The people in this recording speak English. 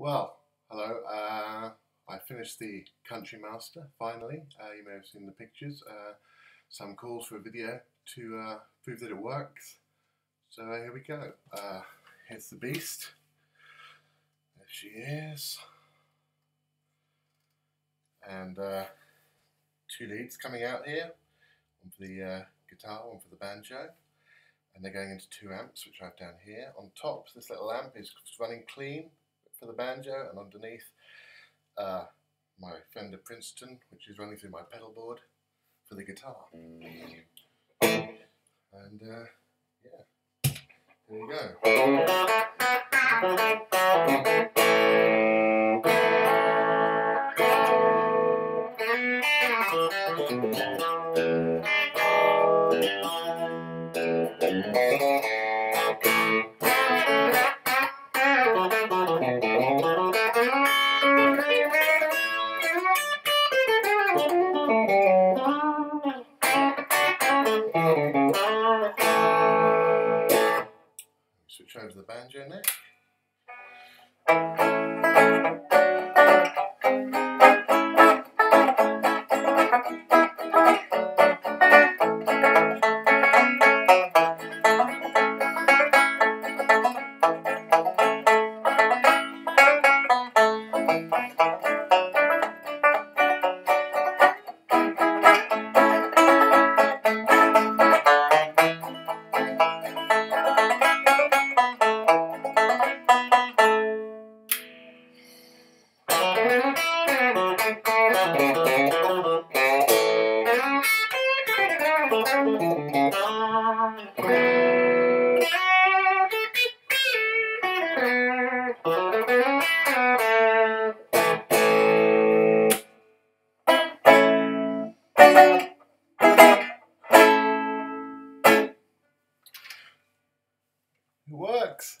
Well, hello. Uh, I finished the Countrymaster finally. Uh, you may have seen the pictures. Uh, some calls for a video to uh, prove that it works. So uh, here we go. Uh, here's the beast. There she is. And two leads coming out here. One for the guitar, one for the banjo and they're going into two amps which I have down here. On top this little amp is running clean for the banjo, and underneath uh, my Fender Princeton, which is running through my pedal board for the guitar. And uh, yeah, there you go. Switch over to the banjo neck. It works.